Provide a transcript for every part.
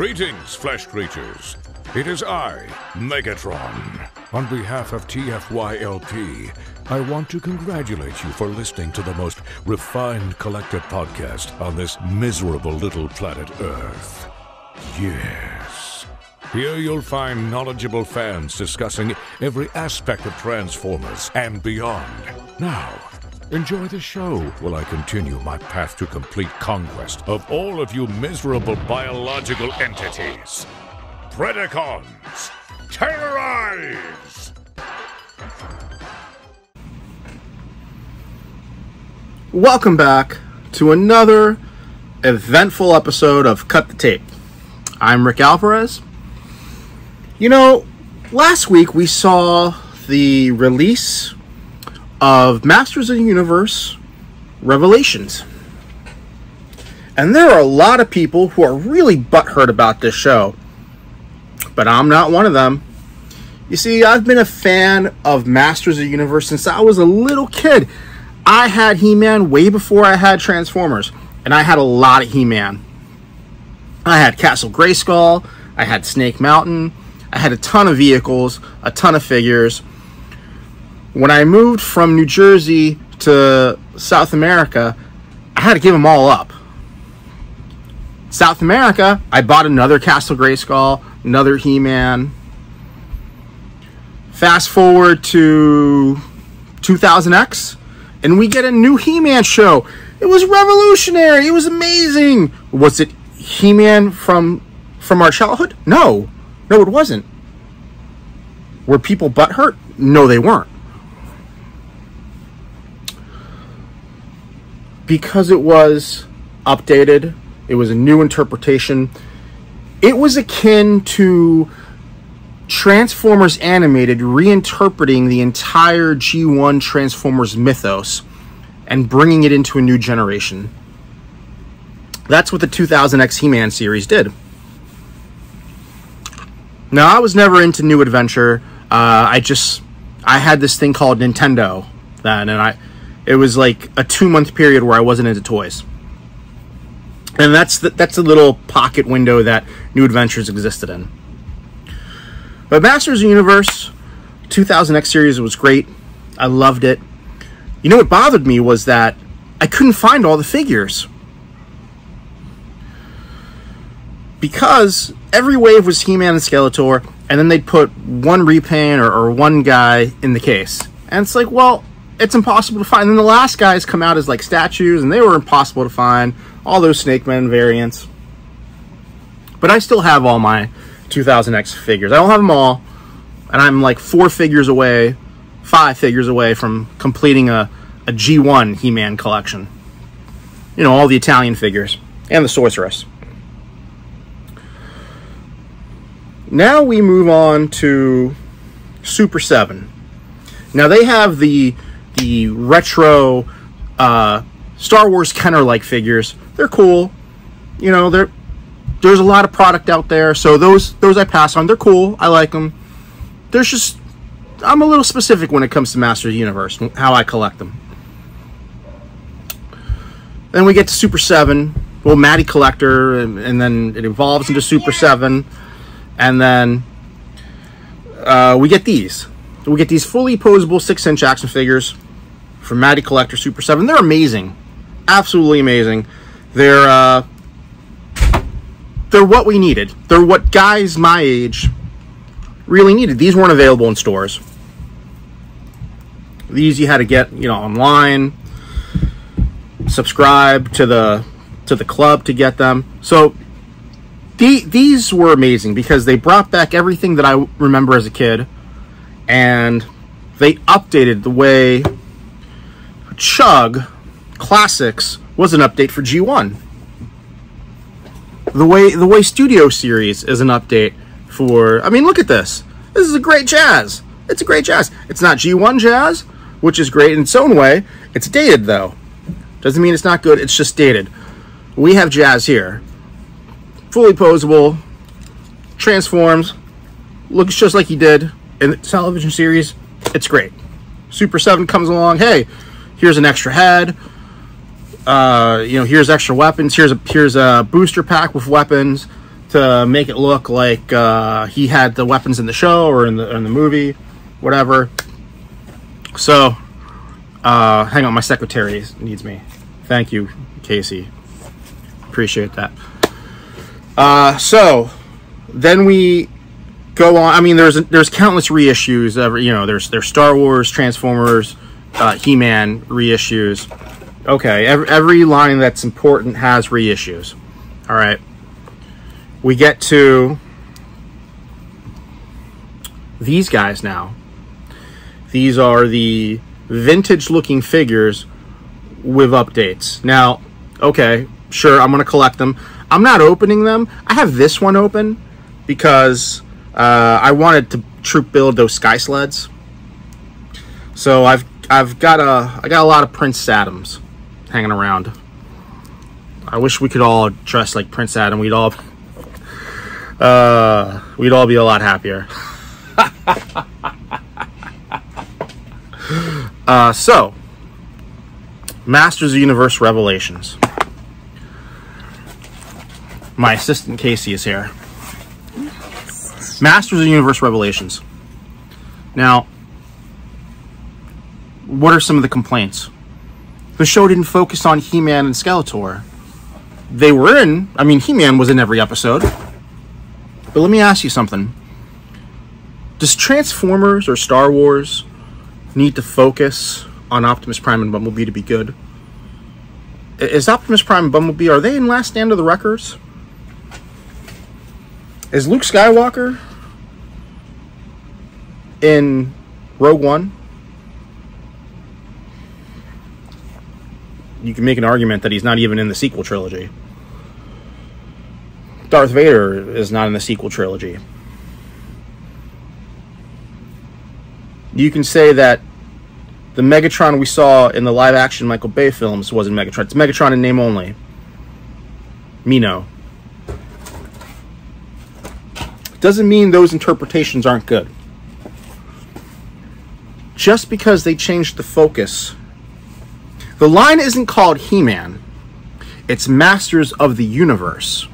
Greetings, flesh creatures. It is I, Megatron. On behalf of TFYLP, I want to congratulate you for listening to the most refined collective podcast on this miserable little planet Earth. Yes. Here you'll find knowledgeable fans discussing every aspect of Transformers and beyond. Now, enjoy the show while I continue my path to complete conquest of all of you miserable biological entities. Predacons, terrorize! Welcome back to another eventful episode of Cut the Tape. I'm Rick Alvarez. You know, last week we saw the release of Masters of the Universe Revelations. And there are a lot of people who are really butthurt about this show. But I'm not one of them. You see, I've been a fan of Masters of the Universe since I was a little kid. I had He Man way before I had Transformers, and I had a lot of He Man. I had Castle Grayskull, I had Snake Mountain, I had a ton of vehicles, a ton of figures. When I moved from New Jersey to South America, I had to give them all up. South America, I bought another Castle Grayskull, another He Man. Fast forward to 2000X, and we get a new He Man show. It was revolutionary. It was amazing. Was it He Man from from our childhood? No, no, it wasn't. Were people butthurt? No, they weren't. Because it was updated, it was a new interpretation. It was akin to Transformers Animated reinterpreting the entire G1 Transformers mythos and bringing it into a new generation. That's what the 2000X He Man series did. Now, I was never into New Adventure. Uh, I just I had this thing called Nintendo then, and I it was like a two month period where I wasn't into toys, and that's the, that's a little pocket window that New Adventures existed in. But Masters of the Universe 2000X series was great. I loved it. You know what bothered me was that I couldn't find all the figures. Because every wave was He-Man and Skeletor, and then they'd put one repaint or, or one guy in the case. And it's like, well, it's impossible to find. And then the last guys come out as like statues, and they were impossible to find. All those Snake Men variants. But I still have all my 2000X figures. I don't have them all, and I'm like four figures away, five figures away from completing a, a G1 He-Man collection. You know, all the Italian figures and the Sorceress. Now we move on to Super 7. Now they have the the retro uh, Star Wars Kenner like figures. They're cool. You know, they're there's a lot of product out there, so those those I pass on. They're cool. I like them. There's just I'm a little specific when it comes to Master of the Universe, how I collect them. Then we get to Super 7, well, Matty Collector, and, and then it evolves into Super 7. And then uh, we get these. We get these fully posable 6-inch action figures from Matty Collector Super 7. They're amazing. Absolutely amazing. They're, uh, they're what we needed. They're what guys my age really needed. These weren't available in stores. These you had to get, you know, online. Subscribe to the to the club to get them. So the, these were amazing because they brought back everything that I remember as a kid, and they updated the way Chug Classics was an update for G1. The way the way Studio Series is an update for. I mean, look at this. This is a great jazz. It's a great jazz. It's not G1 jazz, which is great in its own way. It's dated though. Doesn't mean it's not good. It's just dated. We have jazz here. Fully posable, transforms, looks just like he did in the television series. It's great. Super 7 comes along. Hey, here's an extra head. Uh, you know, here's extra weapons. Here's a here's a booster pack with weapons. to make it look like uh, he had the weapons in the show or in the in the movie, whatever. So, uh, hang on, my secretary needs me. Thank you, Casey. Appreciate that. Uh, so then we go on. I mean, there's there's countless reissues. Every you know, there's there's Star Wars, Transformers, uh, He-Man reissues. Okay, every, every line that's important has reissues. All right, we get to these guys now. These are the vintage-looking figures with updates. Now, okay, sure, I'm gonna collect them. I'm not opening them. I have this one open because uh, I wanted to troop build those sky sleds. So I've I've got a I got a lot of Prince Adams hanging around. I wish we could all dress like Prince Adam. We'd all uh, we'd all be a lot happier. uh, so, Masters of Universe Revelations. My assistant Casey is here. Masters of Universe Revelations. Now, what are some of the complaints? The show didn't focus on He Man and Skeletor. They were in, I mean, He Man was in every episode. But let me ask you something. Does Transformers or Star Wars need to focus on Optimus Prime and Bumblebee to be good? Is Optimus Prime and Bumblebee, are they in Last Stand of the Wreckers? Is Luke Skywalker in Rogue One? You can make an argument that he's not even in the sequel trilogy. Darth Vader is not in the sequel trilogy. You can say that the Megatron we saw in the live action Michael Bay films wasn't Megatron. It's Megatron in name only. Mino. Doesn't mean those interpretations aren't good. Just because they changed the focus. The line isn't called He Man, it's Masters of the Universe.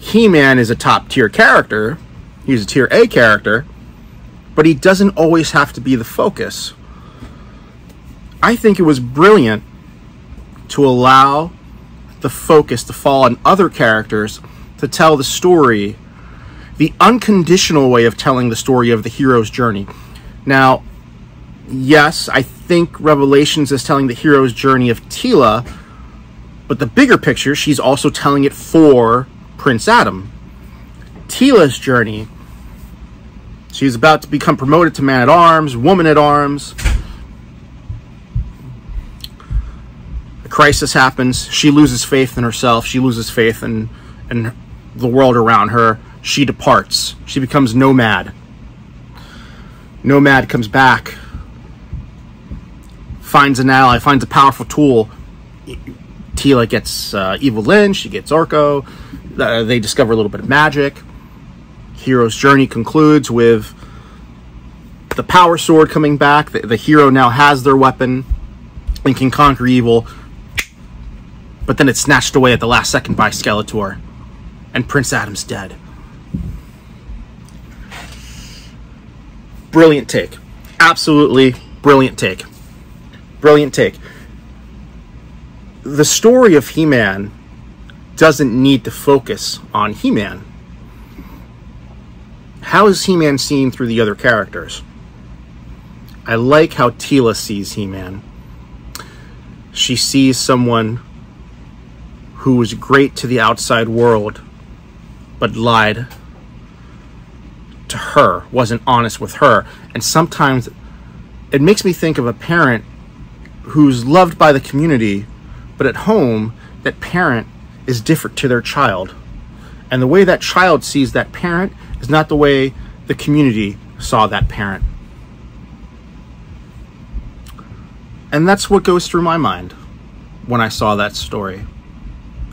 He Man is a top tier character, he's a tier A character, but he doesn't always have to be the focus. I think it was brilliant to allow the focus to fall on other characters to tell the story, the unconditional way of telling the story of the hero's journey. Now, yes, I think Revelations is telling the hero's journey of Teela, but the bigger picture, she's also telling it for Prince Adam. Teela's journey, she's about to become promoted to man at arms, woman at arms. A crisis happens. She loses faith in herself. She loses faith in, in the world around her. She departs. She becomes nomad. Nomad comes back, finds an ally, finds a powerful tool. Teela gets uh, Evil-Lyn, she gets Orko. Uh, they discover a little bit of magic. Hero's journey concludes with the power sword coming back. The, the hero now has their weapon and can conquer evil. But then it's snatched away at the last second by Skeletor and Prince Adam's dead. Brilliant take. Absolutely brilliant take. Brilliant take. The story of He Man doesn't need to focus on He Man. How is He Man seen through the other characters? I like how Teela sees He Man. She sees someone who was great to the outside world but lied to her, wasn't honest with her. And sometimes it makes me think of a parent who's loved by the community, but at home, that parent is different to their child. And the way that child sees that parent is not the way the community saw that parent. And that's what goes through my mind when I saw that story.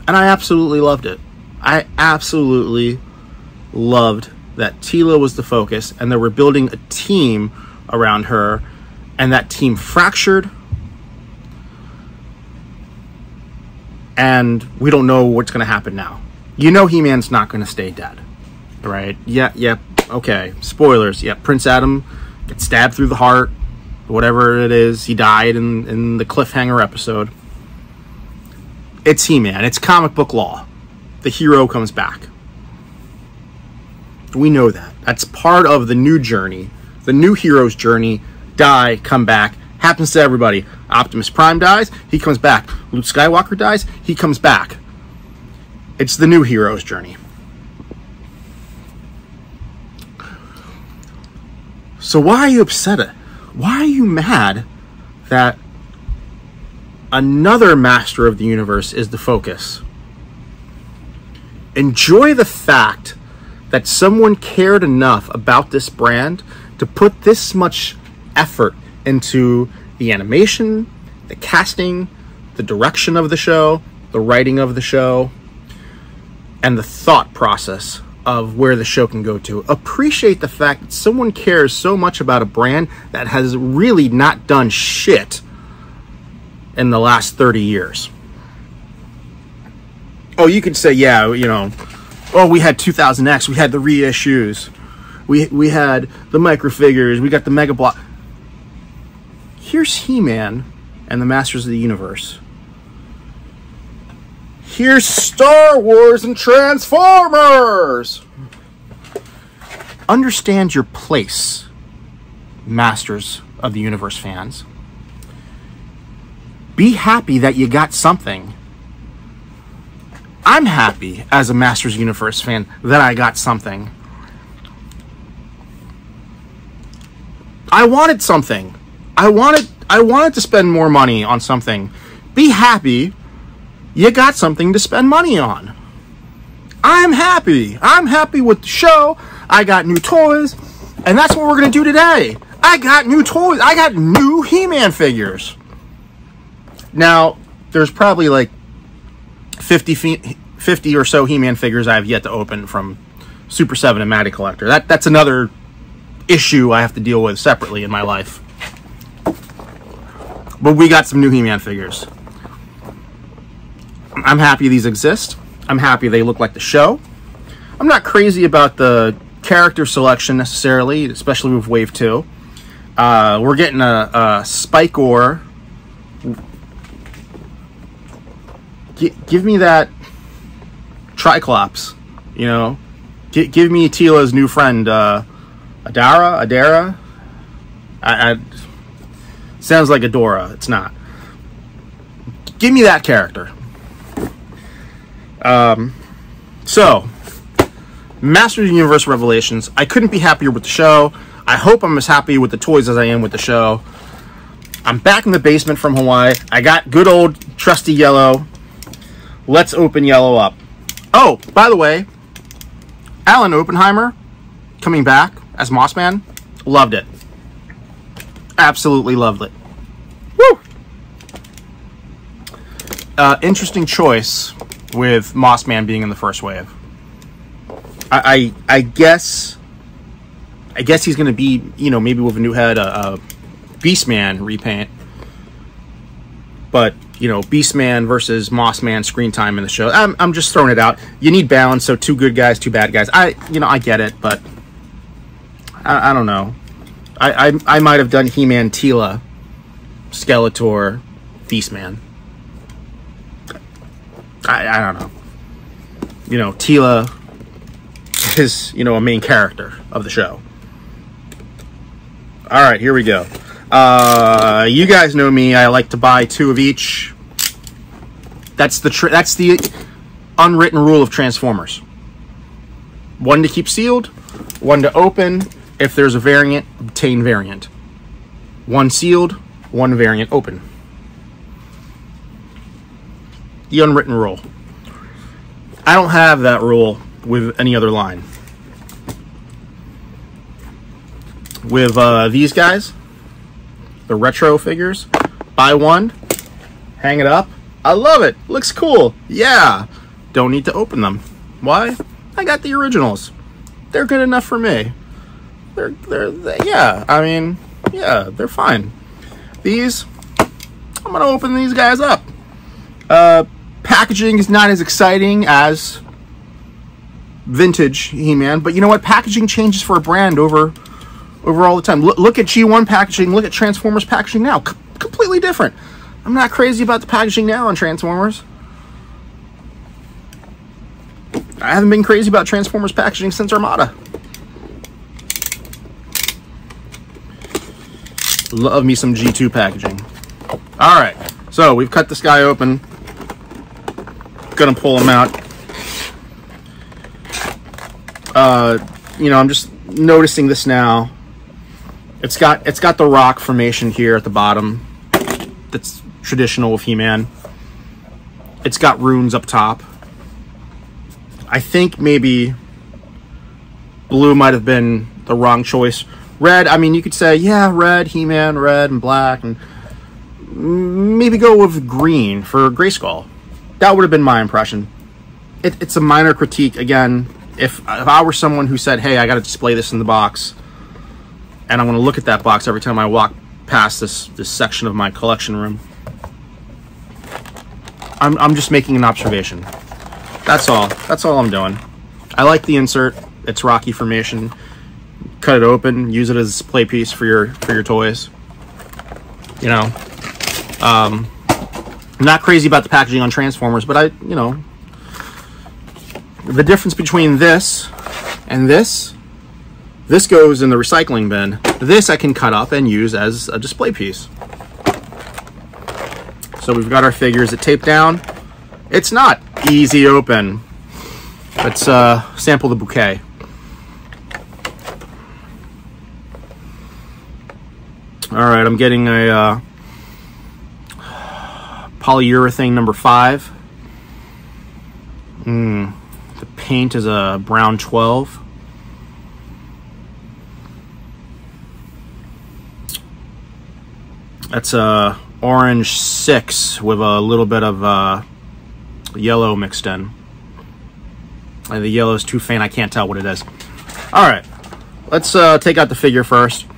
And I absolutely loved it. I absolutely loved that Teela was the focus and they were building a team around her and that team fractured and we don't know what's going to happen now. you know He Man's not going to stay dead, right? Yeah, yeah, okay. Spoilers. Yeah, Prince Adam gets stabbed through the heart, whatever it is. He died in, in the cliffhanger episode. It's He Man. It's comic book law. The hero comes back. We know that. That's part of the new journey, the new hero's journey. Die, come back. Happens to everybody. Optimus Prime dies, he comes back. Luke Skywalker dies, he comes back. It's the new hero's journey. So why are you upset? Why are you mad that another master of the universe is the focus? Enjoy the fact that someone cared enough about this brand to put this much effort into the animation, the casting, the direction of the show, the writing of the show, and the thought process of where the show can go to. Appreciate the fact that someone cares so much about a brand that has really not done shit in the last 30 years. Oh, you could say, yeah, you know, oh, we had 2000X, we had the reissues, we we had the microfigures, we got the Mega Block. Here's He-Man and the Masters of the Universe. Here's Star Wars and Transformers. Understand your place, Masters of the Universe fans. Be happy that you got something I'm happy as a Masters Universe fan that I got something. I wanted something. I wanted I wanted to spend more money on something. Be happy you got something to spend money on. I'm happy. I'm happy with the show. I got new toys, and that's what we're going to do today. I got new toys. I got new He-Man figures. Now, there's probably like 50, 50 or so He-Man figures I have yet to open from Super 7 and Matty Collector. That that's another issue I have to deal with separately in my life. But we got some new He-Man figures. I'm happy these exist. I'm happy they look like the show. I'm not crazy about the character selection necessarily, especially with Wave 2. Uh, we're getting a, a Spikor G- give me that Triclops, you know. G- give me Teela's new friend, uh, Adara, Adara. I, I, sounds like Adora. It's not. Give me that character. Um, so, Masters of the Universe Revelations. I couldn't be happier with the show. I hope I'm as happy with the toys as I am with the show. I'm back in the basement from Hawaii. I got good old trusty yellow. Let's open yellow up. Oh, by the way, Alan Oppenheimer coming back as Mossman. Loved it. Absolutely loved it. Woo! Uh, interesting choice with Mossman being in the first wave. I, I, I guess, I guess he's going to be, you know, maybe with a new head, a, a Beastman repaint. But you know, Beastman versus Mossman screen time in the show. I'm, I'm just throwing it out. You need balance, so two good guys, two bad guys. I, you know, I get it, but I, I don't know. I, I, I might have done He-Man, Teela, Skeletor, Beastman. I, I don't know. You know, Teela is, you know, a main character of the show. All right, here we go. Uh, you guys know me. I like to buy two of each. That's the that's the unwritten rule of Transformers. One to keep sealed, one to open. If there's a variant, obtain variant. One sealed, one variant open. The unwritten rule. I don't have that rule with any other line. With uh, these guys, the retro figures. Buy one, hang it up. I love it. Looks cool. Yeah. Don't need to open them. Why? I got the originals. They're good enough for me. They're they're they, yeah. I mean, yeah, they're fine. These, I'm gonna open these guys up. Uh, packaging is not as exciting as vintage He-Man, but you know what? Packaging changes for a brand over over all the time. Look, look at G1 packaging. Look at Transformers packaging now. C- completely different. I'm not crazy about the packaging now on Transformers. I haven't been crazy about Transformers packaging since Armada. Love me some G2 packaging. All right, so we've cut this guy open. Gonna pull him out. Uh, you know, I'm just noticing this now. It's got it's got the rock formation here at the bottom. That's traditional with He-Man. It's got runes up top. I think maybe blue might have been the wrong choice. Red, I mean, you could say, yeah, red, He-Man, red and black, and maybe go with green for Grayskull. That would have been my impression. It, it's a minor critique. Again, if, if I were someone who said, hey, I got to display this in the box, and I want to look at that box every time I walk past this, this section of my collection room, I'm, I'm just making an observation. That's all. That's all I'm doing. I like the insert. It's Rocky formation. Cut it open. Use it as a play piece for your for your toys. You know, um, I'm not crazy about the packaging on Transformers, but I, you know, the difference between this and this, this goes in the recycling bin. This I can cut up and use as a display piece. So we've got our figures that tape down. It's not easy open. Let's uh, sample the bouquet. All right, I'm getting a uh, polyurethane number five. Mm, the paint is a brown 12. That's a orange 6 with a little bit of uh, yellow mixed in. And the yellow is too faint, I can't tell what it is. All right, let's uh, take out the figure first.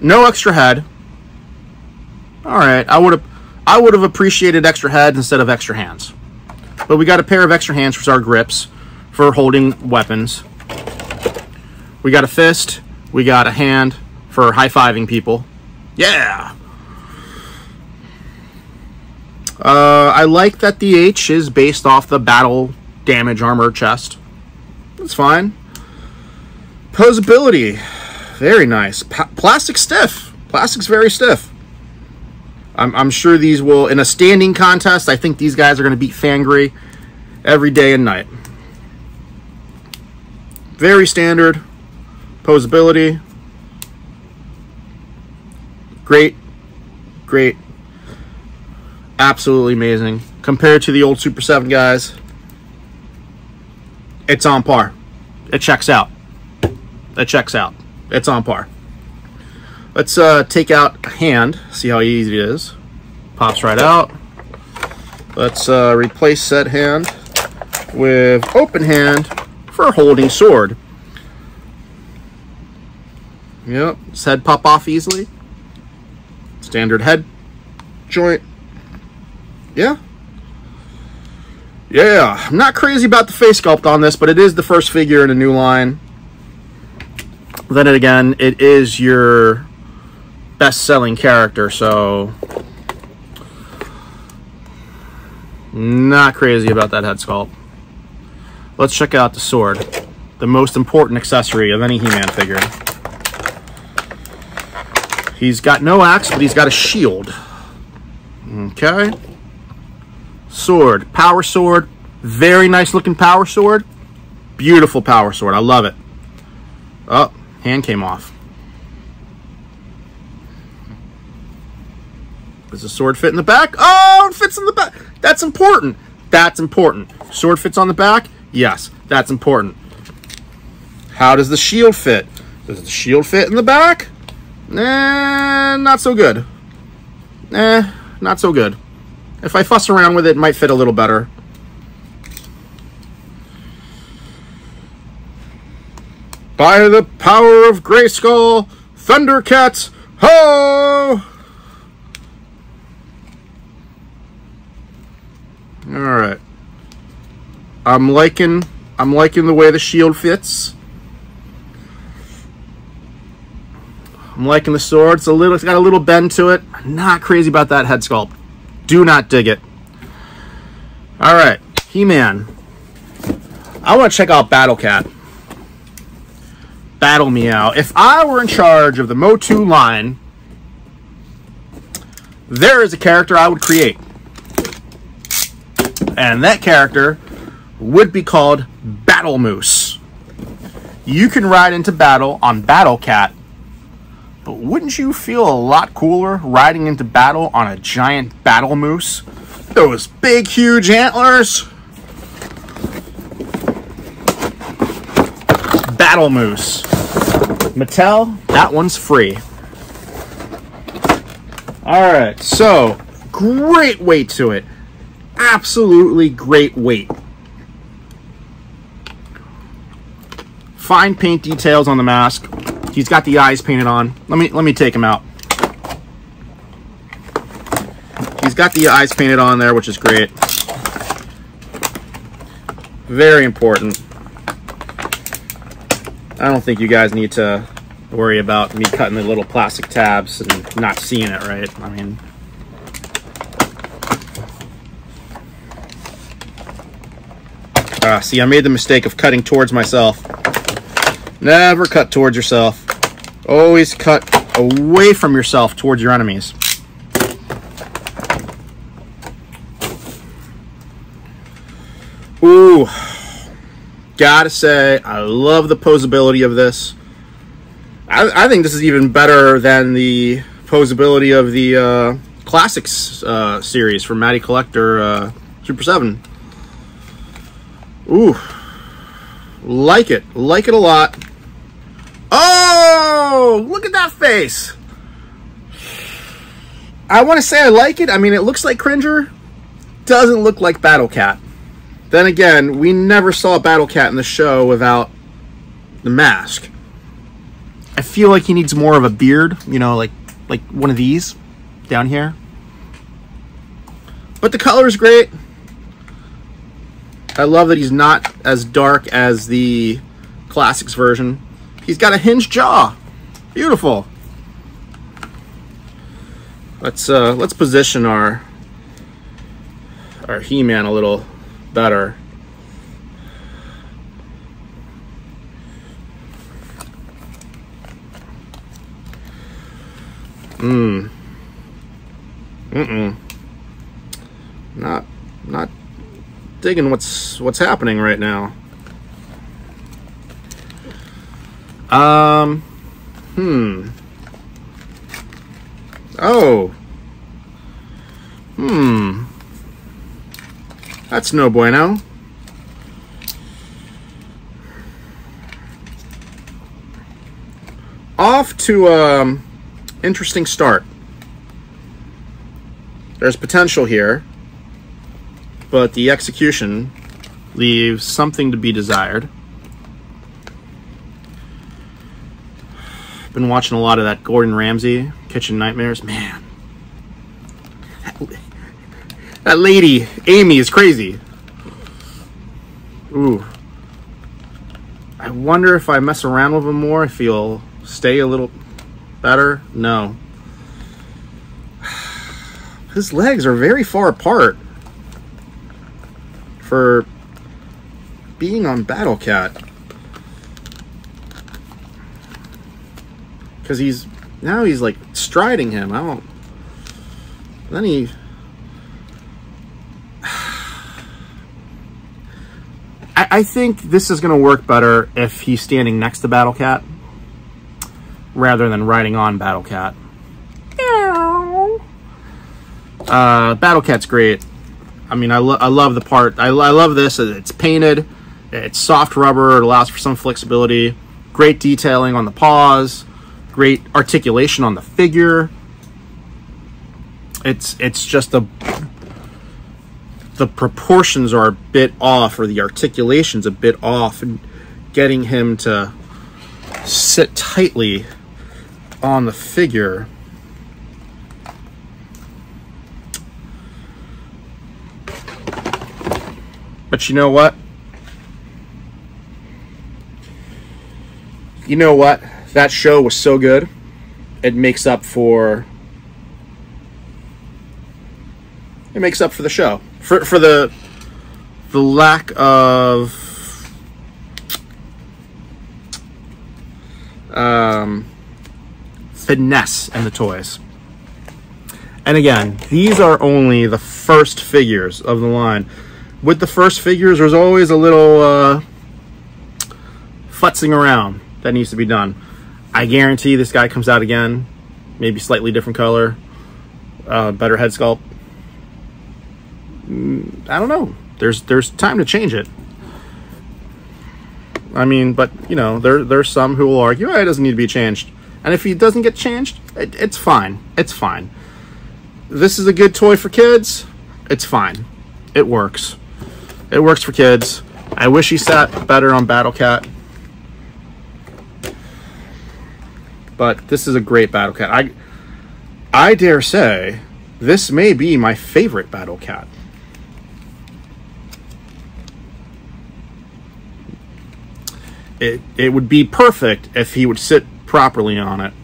No extra head. All right, I would have I would have appreciated extra heads instead of extra hands. But we got a pair of extra hands for our grips for holding weapons. We got a fist. We got a hand for high-fiving people. Yeah! Uh, I like that the H is based off the battle damage armor chest. That's fine. Posability. Very nice. Pa plastic stiff. Plastic's very stiff. I'm, I'm, sure these will, in a standing contest, I think these guys are going to beat Fangry every day and night. Very standard. Posability. Great. Great. Absolutely amazing. Compared to the old Super 7 guys, it's on par. It checks out. It checks out. It's on par. Let's uh, take out a hand, see how easy it is. Pops right out. Let's uh, replace said hand with open hand for holding sword. Yep, does head pop off easily? Standard head joint. Yeah. Yeah, I'm not crazy about the face sculpt on this, but it is the first figure in a new line. Then again, it is your best-selling character, so not crazy about that head sculpt. Let's check out the sword, the most important accessory of any He-Man figure. He's got no axe, but he's got a shield. Okay. Sword, power sword, very nice looking power sword. Beautiful power sword, I love it. Oh, hand came off. Does the sword fit in the back? Oh, it fits in the back. That's important. That's important. Sword fits on the back? Yes, that's important. How does the shield fit? Does the shield fit in the back? Nah, not so good. Eh, not so good. If I fuss around with it, it might fit a little better. By the power of Grayskull, Thundercats, ho! All right. I'm liking I'm liking the way the shield fits. I'm liking the sword. It's a little, it's got a little bend to it. Not crazy about that head sculpt. Do not dig it. All right, He-Man. I want to check out Battle Cat. Battle Meow. If I were in charge of the Motu line, there is a character I would create. And that character would be called Battle Moose. You can ride into battle on Battle Cat, but wouldn't you feel a lot cooler riding into battle on a giant Battle Moose? Those big, huge antlers. Battle Moose. Mattel, that one's free. All right, so great weight to it. Absolutely great weight. Fine paint details on the mask. He's got the eyes painted on. Let me let me take him out. He's got the eyes painted on there, which is great. Very important. I don't think you guys need to worry about me cutting the little plastic tabs and not seeing it right. I mean, uh, see, I made the mistake of cutting towards myself. Never cut towards yourself. Always cut away from yourself towards your enemies. Ooh, gotta say, I love the posability of this. I, I think this is even better than the posability of the uh, Classics uh, series from Matty Collector uh, Super 7. Ooh, like it. Like it a lot. Oh, look at that face. I want to say I like it. I mean, it looks like Cringer. Doesn't look like Battle Cat. Then again, we never saw Battle Cat in the show without the mask. I feel like he needs more of a beard, you know, like like one of these down here. But the color is great. I love that he's not as dark as the classics version. He's got a hinged jaw. Beautiful. Let's uh let's position our our He-Man a little better. Mmm. Mm-mm. Not not digging what's what's happening right now. Um hmm. Oh. Hmm. That's no bueno. Off to um interesting start. There's potential here, but the execution leaves something to be desired. Been watching a lot of that Gordon Ramsay Kitchen Nightmares. Man, that lady Amy is crazy. Ooh. I wonder if I mess around with him more, if he'll stay a little better? No. His legs are very far apart for being on Battle Cat. Because he's now he's like striding him. I don't. Then he. I, I think this is going to work better if he's standing next to Battle Cat rather than riding on Battle Cat. Uh, Battle Cat's great. I mean, I, lo I love the part. I, I love this. It's painted. It's soft rubber. It allows for some flexibility. Great detailing on the paws. Great articulation on the figure. It's it's just the the proportions are a bit off, or the articulation's a bit off, and getting him to sit tightly on the figure. But you know what? you know what? That show was so good. It makes up for. It makes up for the show for for the the lack of um, finesse in the toys. And again, these are only the first figures of the line. With the first figures, there's always a little uh, futzing around that needs to be done. I guarantee this guy comes out again, maybe slightly different color, uh, better head sculpt. Mm, I don't know. There's there's time to change it. I mean, but you know, there there's some who will argue, oh, it doesn't need to be changed. And if he doesn't get changed, it, it's fine. It's fine. This is a good toy for kids. It's fine. It works. It works for kids. I wish he sat better on Battle Cat. But this is a great Battle Cat. I I dare say this may be my favorite Battle Cat. It, it would be perfect if he would sit properly on it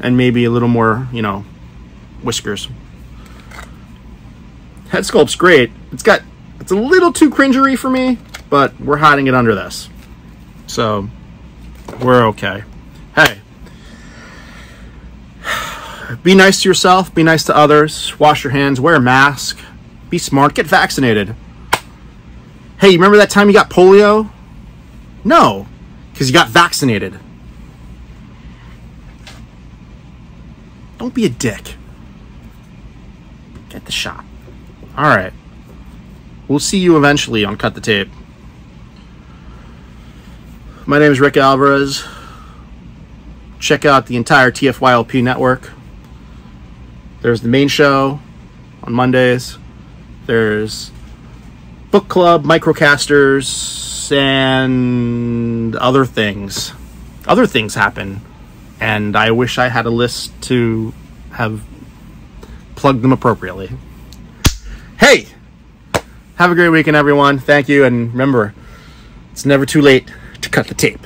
and maybe a little more, you know, whiskers. Head sculpt's great. It's got it's a little too cringery for me, but we're hiding it under this. So we're okay. Hey. Be nice to yourself, be nice to others, wash your hands, wear a mask, be smart, get vaccinated. Hey, you remember that time you got polio? No, because you got vaccinated. Don't be a dick. Get the shot. All right. We'll see you eventually on Cut the Tape. My name is Rick Alvarez. Check out the entire TFYLP network. There's the main show on Mondays. There's book club, microcasters, and other things. Other things happen. And I wish I had a list to have plugged them appropriately. Hey! Have a great weekend, everyone. Thank you. And remember, it's never too late to cut the tape.